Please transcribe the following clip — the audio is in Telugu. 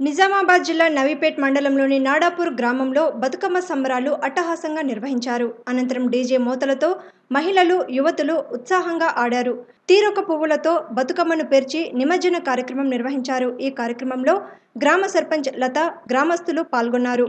నిజామాబాద్ జిల్లా నవీపేట్ మండలంలోని నాడాపూర్ గ్రామంలో బతుకమ్మ సంబరాలు అట్టహాసంగా నిర్వహించారు. అనంతరం డీజే మోతలతో మహిళలు యువతులు ఉత్సాహంగా ఆడారు. తీరొక పువ్వులతో బతుకమ్మను పేర్చి నిమజ్జన కార్యక్రమం నిర్వహించారు. ఈ కార్యక్రమంలో గ్రామ సర్పంచ్ లత గ్రామస్తులు పాల్గొన్నారు.